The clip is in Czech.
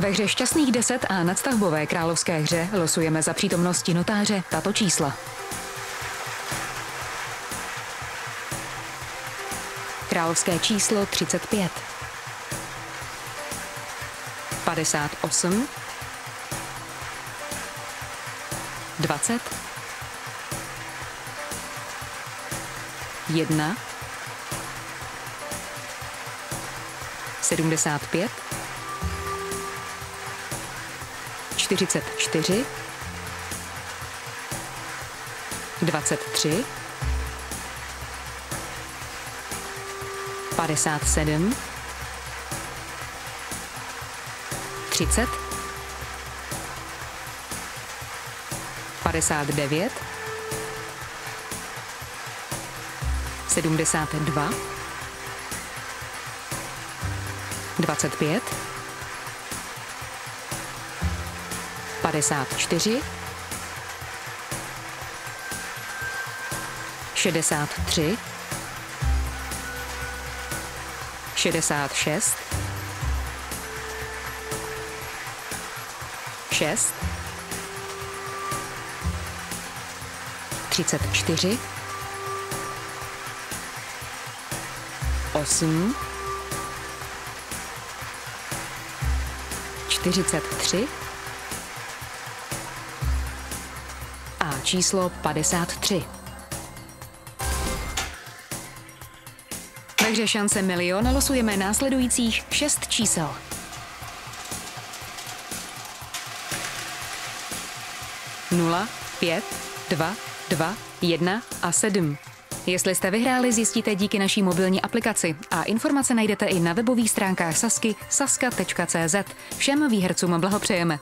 Ve hře Šťastných 10 a nadstavbové královské hře losujeme za přítomnosti notáře tato čísla. Královské číslo 35 58 20 1 75 44 23 57 30 59 72 25 54 63 66 6 34 8 43 a číslo 53. Takže šance milion losujeme následujících šest čísel. Nula, pět, dva, dva, jedna a sedm. Jestli jste vyhráli, zjistíte díky naší mobilní aplikaci a informace najdete i na webových stránkách Sasky saska.cz. Všem výhercům blahopřejeme.